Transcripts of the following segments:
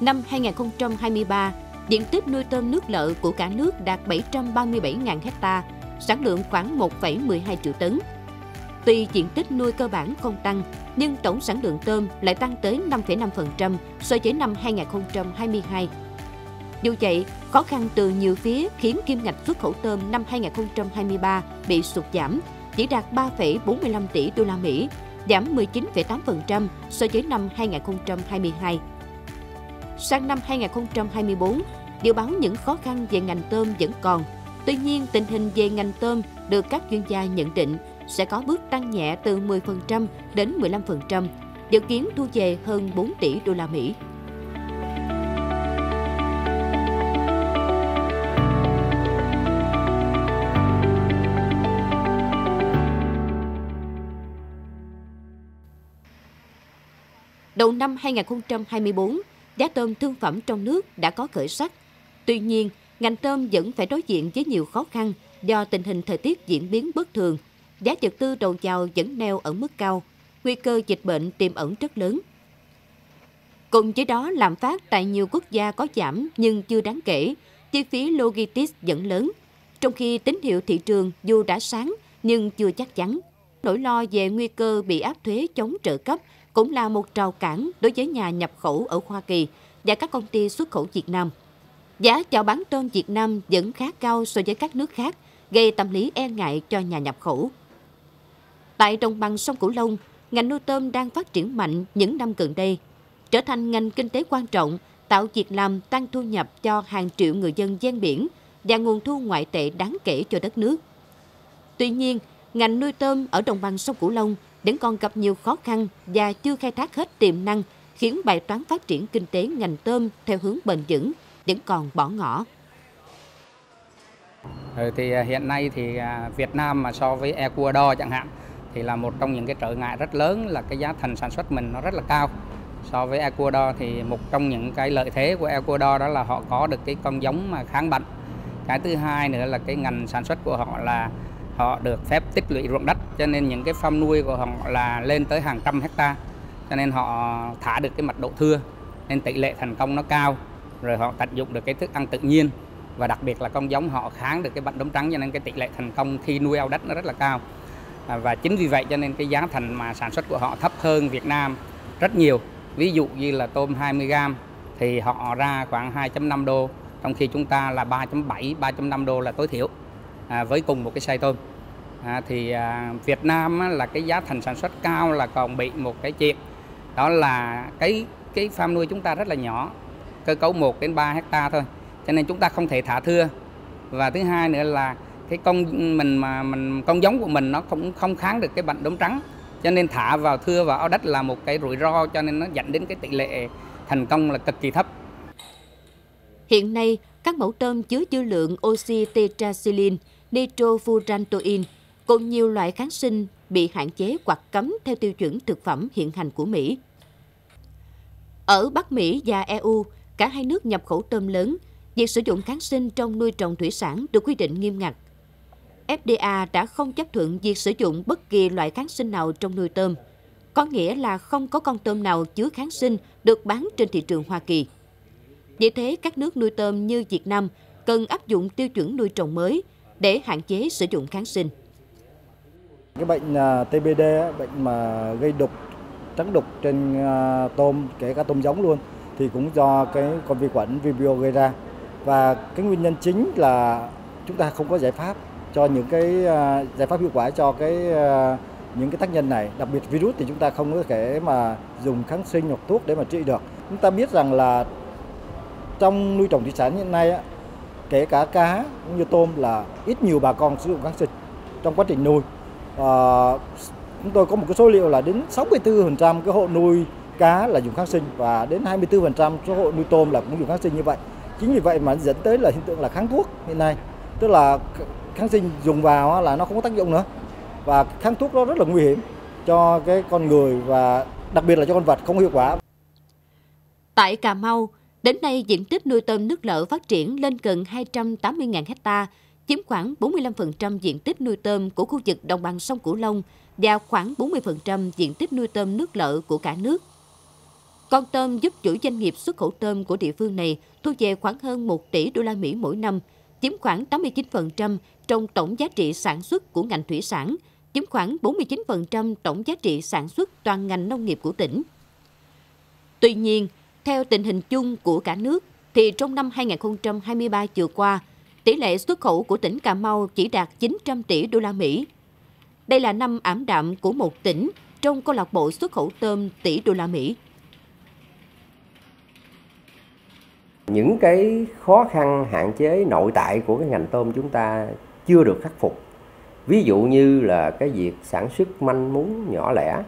Năm 2023, diện tích nuôi tôm nước lợ của cả nước đạt 737.000 hecta, sản lượng khoảng 1,12 triệu tấn. Tuy diện tích nuôi cơ bản không tăng, nhưng tổng sản lượng tôm lại tăng tới 5,5% so với năm 2022. Dù vậy, khó khăn từ nhiều phía khiến kim ngạch xuất khẩu tôm năm 2023 bị sụt giảm, chỉ đạt 3,45 tỷ đô la Mỹ, giảm 19,8% so với năm 2022. Sang năm 2024, dự báo những khó khăn về ngành tôm vẫn còn. Tuy nhiên, tình hình về ngành tôm được các chuyên gia nhận định sẽ có bước tăng nhẹ từ 10% đến 15%, dự kiến thu về hơn 4 tỷ đô la Mỹ. Đầu năm 2024, giá tôm thương phẩm trong nước đã có khởi sắc. Tuy nhiên, ngành tôm vẫn phải đối diện với nhiều khó khăn do tình hình thời tiết diễn biến bất thường. Giá vật tư đầu vào vẫn neo ở mức cao, nguy cơ dịch bệnh tiềm ẩn rất lớn. Cùng với đó, lạm phát tại nhiều quốc gia có giảm nhưng chưa đáng kể, chi phí logistics vẫn lớn, trong khi tín hiệu thị trường dù đã sáng nhưng chưa chắc chắn. Nỗi lo về nguy cơ bị áp thuế chống trợ cấp cũng là một trào cản đối với nhà nhập khẩu ở Hoa Kỳ và các công ty xuất khẩu Việt Nam. Giá chào bán tôm Việt Nam vẫn khá cao so với các nước khác, gây tâm lý e ngại cho nhà nhập khẩu. Tại đồng bằng sông Cửu Long, ngành nuôi tôm đang phát triển mạnh những năm gần đây, trở thành ngành kinh tế quan trọng, tạo việc làm tăng thu nhập cho hàng triệu người dân ven biển và nguồn thu ngoại tệ đáng kể cho đất nước. Tuy nhiên, ngành nuôi tôm ở đồng bằng sông Cửu Long vẫn còn gặp nhiều khó khăn và chưa khai thác hết tiềm năng, khiến bài toán phát triển kinh tế ngành tôm theo hướng bền vững vẫn còn bỏ ngỏ. Ừ, thì à, hiện nay thì à, Việt Nam mà so với Ecuador chẳng hạn thì là một trong những cái trở ngại rất lớn là cái giá thành sản xuất mình nó rất là cao. So với Ecuador thì một trong những cái lợi thế của Ecuador đó là họ có được cái con giống mà kháng bệnh. Cái thứ hai nữa là cái ngành sản xuất của họ là họ được phép tích lũy ruộng đất cho nên những cái farm nuôi của họ là lên tới hàng trăm hecta. Cho nên họ thả được cái mật độ thưa nên tỷ lệ thành công nó cao. Rồi họ tận dụng được cái thức ăn tự nhiên. Và đặc biệt là con giống họ kháng được cái bệnh đốm trắng cho nên cái tỷ lệ thành công khi nuôi ao đất nó rất là cao. À, và chính vì vậy cho nên cái giá thành mà sản xuất của họ thấp hơn Việt Nam rất nhiều. Ví dụ như là tôm 20 gram thì họ ra khoảng 2.5 đô trong khi chúng ta là 3.7 3.5 đô là tối thiểu à, với cùng một cái size tôm à, thì à, Việt Nam á, là cái giá thành sản xuất cao là còn bị một cái chuyện đó là cái cái farm nuôi chúng ta rất là nhỏ cơ cấu 1 đến 3 hecta thôi. Cho nên chúng ta không thể thả thưa. Và thứ hai nữa là cái con mình mà mình con giống của mình nó cũng không kháng được cái bệnh đốm trắng. Cho nên thả vào thưa vào ao đất là một cái rủi ro cho nên nó dẫn đến cái tỷ lệ thành công là cực kỳ thấp. Hiện nay, các mẫu tôm chứa dư lượng oxy tetracycline nitrofurantoin cùng nhiều loại kháng sinh bị hạn chế hoặc cấm theo tiêu chuẩn thực phẩm hiện hành của Mỹ. Ở Bắc Mỹ và EU, cả hai nước nhập khẩu tôm lớn, việc sử dụng kháng sinh trong nuôi trồng thủy sản được quy định nghiêm ngặt. FDA đã không chấp thuận việc sử dụng bất kỳ loại kháng sinh nào trong nuôi tôm, có nghĩa là không có con tôm nào chứa kháng sinh được bán trên thị trường Hoa Kỳ. Vì thế, các nước nuôi tôm như Việt Nam cần áp dụng tiêu chuẩn nuôi trồng mới để hạn chế sử dụng kháng sinh. Cái bệnh à, TBD, bệnh mà gây đục, trắng đục trên à, tôm, kể cả tôm giống luôn, thì cũng do cái con vi khuẩn Vibrio gây ra. Và cái nguyên nhân chính là chúng ta không có giải pháp cho những cái à, giải pháp hiệu quả cho cái những cái tác nhân này, đặc biệt virus thì chúng ta không có thể mà dùng kháng sinh hoặc thuốc để mà trị được. Chúng ta biết rằng là trong nuôi trồng thủy sản hiện nay kể cả cá cũng như tôm là ít nhiều bà con sử dụng kháng sinh trong quá trình nuôi. À, chúng tôi có một cái số liệu là đến 64% cái hộ nuôi cá là dùng kháng sinh và đến 24% số hộ nuôi tôm là cũng dùng kháng sinh như vậy. Chính vì vậy mà dẫn tới là hiện tượng là kháng thuốc hiện nay. Tức là kháng sinh dùng vào là nó không có tác dụng nữa. Và kháng thuốc nó rất là nguy hiểm cho cái con người và đặc biệt là cho con vật không hiệu quả. Tại Cà Mau, Đến nay, diện tích nuôi tôm nước lợ phát triển lên gần 280.000 hecta, chiếm khoảng 45% diện tích nuôi tôm của khu vực đồng bằng sông Cửu Long và khoảng 40% diện tích nuôi tôm nước lợ của cả nước. Con tôm giúp chủ doanh nghiệp xuất khẩu tôm của địa phương này thu về khoảng hơn 1 tỷ đô la Mỹ mỗi năm, chiếm khoảng 89% trong tổng giá trị sản xuất của ngành thủy sản, chiếm khoảng 49% tổng giá trị sản xuất toàn ngành nông nghiệp của tỉnh. Tuy nhiên, theo tình hình chung của cả nước, thì trong năm 2023 vừa qua, tỷ lệ xuất khẩu của tỉnh Cà Mau chỉ đạt 900 tỷ đô la Mỹ. Đây là năm ảm đạm của một tỉnh trong câu lạc bộ xuất khẩu tôm tỷ đô la Mỹ. Những cái khó khăn hạn chế nội tại của cái ngành tôm chúng ta chưa được khắc phục. Ví dụ như là cái việc sản xuất manh mún nhỏ lẻ,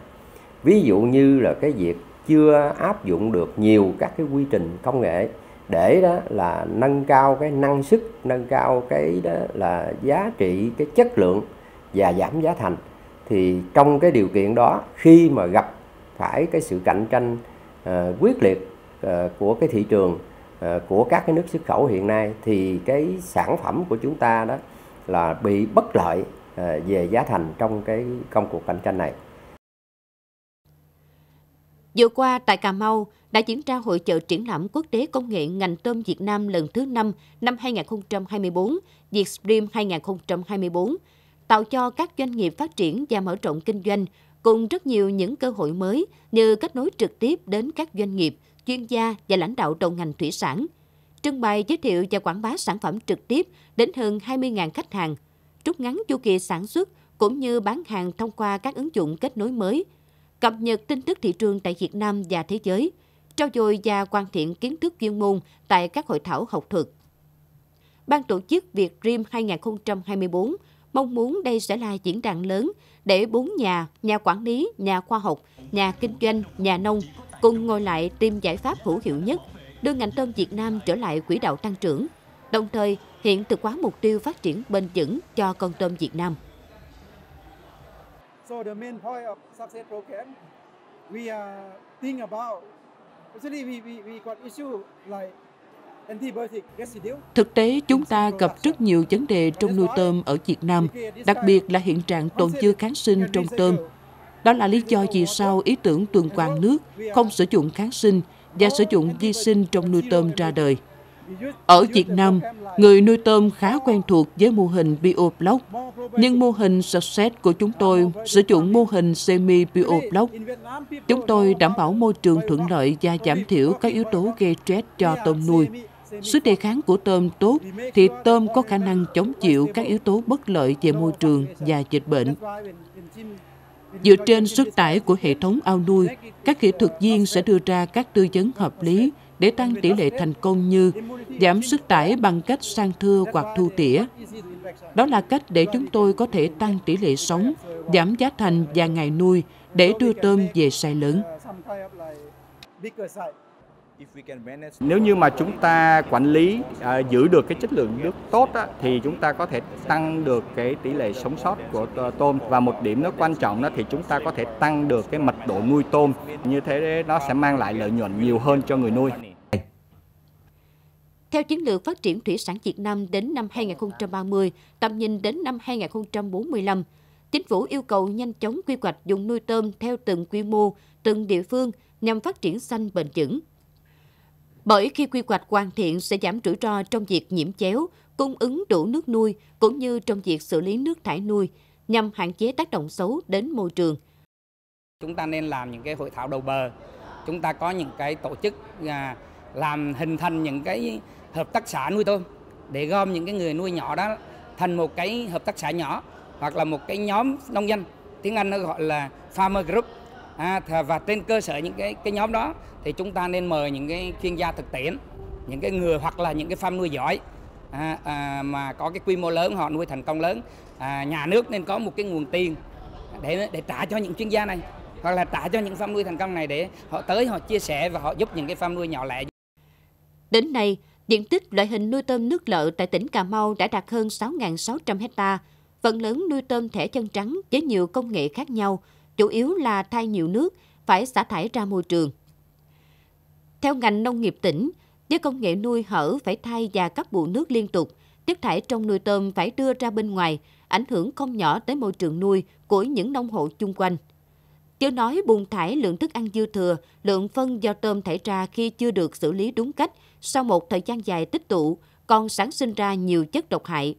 ví dụ như là cái việc chưa áp dụng được nhiều các cái quy trình công nghệ để đó là nâng cao cái năng suất, nâng cao cái đó là giá trị, cái chất lượng và giảm giá thành. Thì trong cái điều kiện đó khi mà gặp phải cái sự cạnh tranh uh, quyết liệt uh, của cái thị trường uh, của các cái nước xuất khẩu hiện nay thì cái sản phẩm của chúng ta đó là bị bất lợi uh, về giá thành trong cái công cuộc cạnh tranh này. Vừa qua tại Cà Mau đã diễn ra hội chợ triển lãm quốc tế công nghệ ngành tôm Việt Nam lần thứ 5 năm 2024, Vietstream 2024, tạo cho các doanh nghiệp phát triển và mở rộng kinh doanh cùng rất nhiều những cơ hội mới như kết nối trực tiếp đến các doanh nghiệp, chuyên gia và lãnh đạo đầu ngành thủy sản. Trưng bày giới thiệu và quảng bá sản phẩm trực tiếp đến hơn 20.000 khách hàng, rút ngắn chu kỳ sản xuất cũng như bán hàng thông qua các ứng dụng kết nối mới – cập nhật tin tức thị trường tại Việt Nam và thế giới, trao dồi và hoàn thiện kiến thức chuyên môn tại các hội thảo học thuật. Ban tổ chức Việt Dream 2024 mong muốn đây sẽ là diễn đàn lớn để bốn nhà, nhà quản lý, nhà khoa học, nhà kinh doanh, nhà nông cùng ngồi lại tìm giải pháp hữu hiệu nhất đưa ngành tôm Việt Nam trở lại quỹ đạo tăng trưởng, đồng thời hiện thực hóa mục tiêu phát triển bền vững cho con tôm Việt Nam. So the main point of success program, we are think about actually we we we got issue like Thực tế, chúng ta gặp rất nhiều vấn đề trong nuôi tôm ở Việt Nam, đặc biệt là hiện trạng tồn dư kháng sinh trong tôm. Đó là lý do vì sao ý tưởng tuần hoàn nước, không sử dụng kháng sinh và sử dụng vi sinh trong nuôi tôm ra đời. Ở Việt Nam, người nuôi tôm khá quen thuộc với mô hình BioBlock, nhưng mô hình Success của chúng tôi sử dụng mô hình semi-BioBlock. Chúng tôi đảm bảo môi trường thuận lợi và giảm thiểu các yếu tố gây stress cho tôm nuôi. Sức đề kháng của tôm tốt thì tôm có khả năng chống chịu các yếu tố bất lợi về môi trường và dịch bệnh. Dựa trên sức tải của hệ thống ao nuôi, các kỹ thuật viên sẽ đưa ra các tư vấn hợp lý để tăng tỷ lệ thành công như giảm sức tải bằng cách sang thưa hoặc thu tỉa. Đó là cách để chúng tôi có thể tăng tỷ lệ sống, giảm giá thành và ngày nuôi để đưa tôm về size lớn. Nếu như mà chúng ta quản lý à, giữ được cái chất lượng nước tốt á, thì chúng ta có thể tăng được cái tỷ lệ sống sót của tôm và một điểm nó quan trọng đó thì chúng ta có thể tăng được cái mật độ nuôi tôm như thế nó sẽ mang lại lợi nhuận nhiều hơn cho người nuôi. Theo chiến lược phát triển thủy sản Việt Nam đến năm 2030, tầm nhìn đến năm 2045, Chính phủ yêu cầu nhanh chóng quy hoạch dùng nuôi tôm theo từng quy mô, từng địa phương nhằm phát triển xanh bền vững. Bởi khi quy hoạch hoàn thiện sẽ giảm rủi ro trong việc nhiễm chéo, cung ứng đủ nước nuôi cũng như trong việc xử lý nước thải nuôi nhằm hạn chế tác động xấu đến môi trường. Chúng ta nên làm những cái hội thảo đầu bờ. Chúng ta có những cái tổ chức à, làm hình thành những cái hợp tác xã nuôi tôm để gom những cái người nuôi nhỏ đó thành một cái hợp tác xã nhỏ hoặc là một cái nhóm nông dân. Tiếng Anh nó gọi là farmer group. À, và trên cơ sở những cái cái nhóm đó thì chúng ta nên mời những cái chuyên gia thực tiễn những cái người hoặc là những cái farm nuôi giỏi. À, à, mà có cái quy mô lớn họ nuôi thành công lớn. À, nhà nước nên có một cái nguồn tiền để để trả cho những chuyên gia này hoặc là trả cho những farm nuôi thành công này để họ tới họ chia sẻ và họ giúp những cái farm nuôi nhỏ lẻ. Đến nay diện tích loại hình nuôi tôm nước lợ tại tỉnh Cà Mau đã đạt hơn 6.600 hecta phần lớn nuôi tôm thẻ chân trắng với nhiều công nghệ khác nhau chủ yếu là thay nhiều nước phải xả thải ra môi trường theo ngành nông nghiệp tỉnh, với công nghệ nuôi hở phải thay và cấp bù nước liên tục, chất thải trong nuôi tôm phải đưa ra bên ngoài, ảnh hưởng không nhỏ tới môi trường nuôi của những nông hộ chung quanh. Chưa nói bùn thải lượng thức ăn dư thừa, lượng phân do tôm thải ra khi chưa được xử lý đúng cách, sau một thời gian dài tích tụ, còn sản sinh ra nhiều chất độc hại.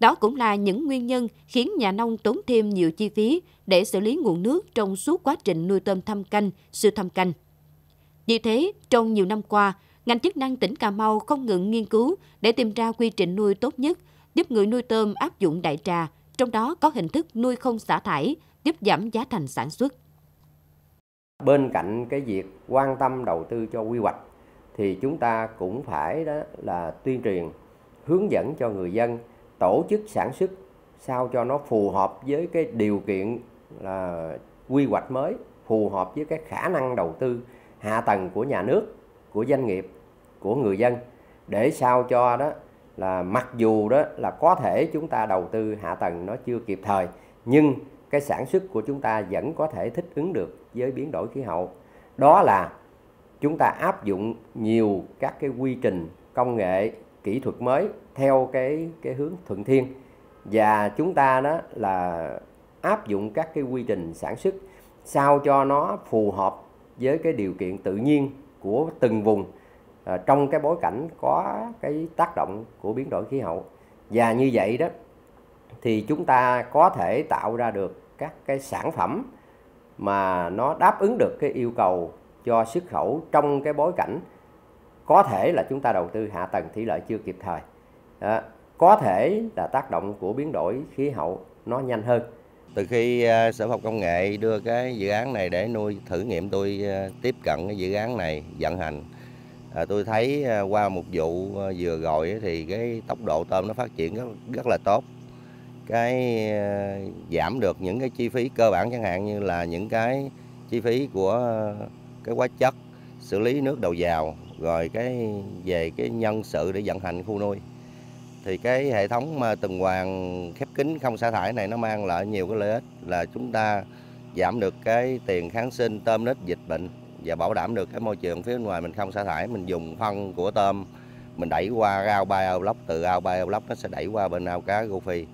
Đó cũng là những nguyên nhân khiến nhà nông tốn thêm nhiều chi phí để xử lý nguồn nước trong suốt quá trình nuôi tôm thăm canh, siêu thăm canh. Vì thế, trong nhiều năm qua, ngành chức năng tỉnh Cà Mau không ngừng nghiên cứu để tìm ra quy trình nuôi tốt nhất, giúp người nuôi tôm áp dụng đại trà, trong đó có hình thức nuôi không xả thải, giúp giảm giá thành sản xuất. Bên cạnh cái việc quan tâm đầu tư cho quy hoạch thì chúng ta cũng phải đó là tuyên truyền, hướng dẫn cho người dân tổ chức sản xuất sao cho nó phù hợp với cái điều kiện là quy hoạch mới, phù hợp với cái khả năng đầu tư hạ tầng của nhà nước, của doanh nghiệp, của người dân. Để sao cho đó là mặc dù đó là có thể chúng ta đầu tư hạ tầng nó chưa kịp thời, nhưng cái sản xuất của chúng ta vẫn có thể thích ứng được với biến đổi khí hậu. Đó là chúng ta áp dụng nhiều các cái quy trình công nghệ kỹ thuật mới theo cái cái hướng thuận thiên. Và chúng ta đó là áp dụng các cái quy trình sản xuất sao cho nó phù hợp với cái điều kiện tự nhiên của từng vùng à, trong cái bối cảnh có cái tác động của biến đổi khí hậu. Và như vậy đó thì chúng ta có thể tạo ra được các cái sản phẩm mà nó đáp ứng được cái yêu cầu cho xuất khẩu trong cái bối cảnh có thể là chúng ta đầu tư hạ tầng thủy lợi chưa kịp thời. À, có thể là tác động của biến đổi khí hậu nó nhanh hơn. Từ khi ờ, sở khoa công nghệ đưa cái dự án này để nuôi thử nghiệm tôi ờ, tiếp cận cái dự án này vận hành. À, tôi thấy qua một vụ vừa rồi thì cái tốc độ tôm nó phát triển rất, rất là tốt. Cái giảm được những cái chi phí cơ bản chẳng hạn như là những cái chi phí của cái hóa chất, xử lý nước đầu vào, rồi cái về cái nhân sự để vận hành khu nuôi. Thì cái hệ thống mà tuần hoàn khép kín không xả thải này nó mang lại nhiều cái lợi ích là chúng ta giảm được cái tiền kháng sinh, tôm nít dịch bệnh và bảo đảm được cái môi trường phía bên ngoài mình không xả thải. Mình dùng phân của tôm, mình đẩy qua ao bay ao lóc từ ao bay ao lóc nó sẽ đẩy qua bên ao cá rô phi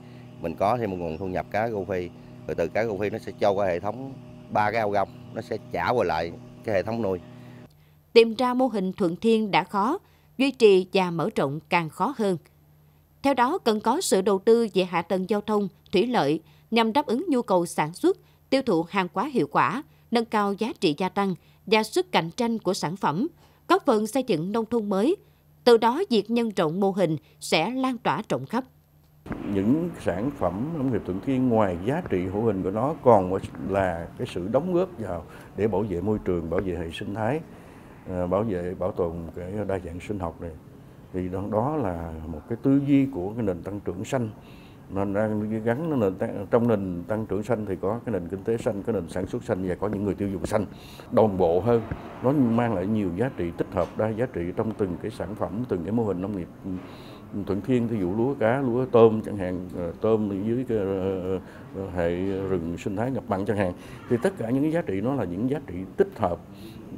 mình có thêm một nguồn thu nhập cá rô phi rồi từ cá rô phi nó sẽ cho qua hệ thống ba cái ao gông, nó sẽ trả qua lại cái hệ thống nuôi tìm ra mô hình thuận thiên đã khó duy trì và mở rộng càng khó hơn theo đó cần có sự đầu tư về hạ tầng giao thông thủy lợi nhằm đáp ứng nhu cầu sản xuất tiêu thụ hàng hóa hiệu quả nâng cao giá trị gia tăng và sức cạnh tranh của sản phẩm, góp phần xây dựng nông thôn mới. Từ đó việc nhân rộng mô hình sẽ lan tỏa rộng khắp. Những sản phẩm nông nghiệp thuận thiên ngoài giá trị hữu hình của nó còn là cái sự đóng góp vào để bảo vệ môi trường, bảo vệ hệ sinh thái, ờ, bảo vệ bảo tồn cái đa dạng sinh học này. Thì đó là một cái tư duy của cái nền tăng trưởng xanh nên đang gắn nền trong nền tăng trưởng xanh thì có cái nền kinh tế xanh, có nền sản xuất xanh và có những người tiêu dùng xanh đồng bộ hơn. Nó mang lại nhiều giá trị tích hợp đa giá trị trong từng cái sản phẩm, từng cái mô hình nông nghiệp ừ, thuận thiên ví dụ lúa cá lúa tôm chẳng hạn ờ, tôm dưới cái ờ, ờ, hệ rừng sinh thái ngập mặn chẳng hạn thì tất cả những cái giá trị nó là những giá trị tích hợp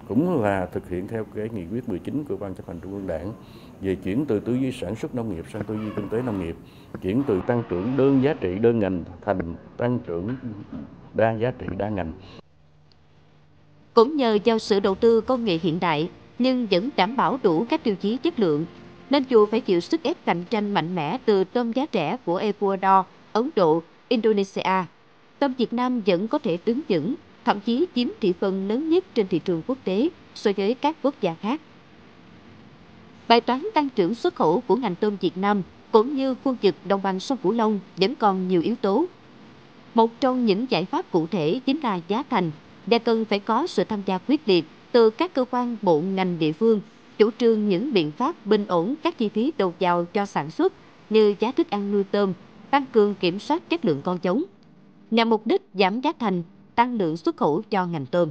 cũng là thực hiện theo cái nghị quyết 19 của ban chấp hành trung ương đảng về chuyển từ tư duy sản xuất nông nghiệp sang tư duy kinh tế nông nghiệp, chuyển từ tăng trưởng đơn giá trị đơn ngành thành tăng trưởng đa giá trị đa ngành. Cũng nhờ vào sự đầu tư công nghệ hiện đại nhưng vẫn đảm bảo đủ các tiêu chí chất lượng, nên dù phải chịu sức ép cạnh tranh mạnh mẽ từ tôm giá rẻ của Ecuador, Ấn Độ, Indonesia, tôm Việt Nam vẫn có thể đứng vững, thậm chí chiếm thị phần lớn nhất trên thị trường quốc tế so với các quốc gia khác. Bài toán tăng trưởng xuất khẩu của ngành tôm Việt Nam cũng như khu vực đồng bằng sông Cửu Long vẫn còn nhiều yếu tố. Một trong những giải pháp cụ thể chính là giá thành và cần phải có sự tham gia quyết liệt từ các cơ quan bộ ngành địa phương chủ trương những biện pháp bình ổn các chi phí đầu vào cho sản xuất như giá thức ăn nuôi tôm, tăng cường kiểm soát chất lượng con giống, nhằm mục đích giảm giá thành, tăng lượng xuất khẩu cho ngành tôm.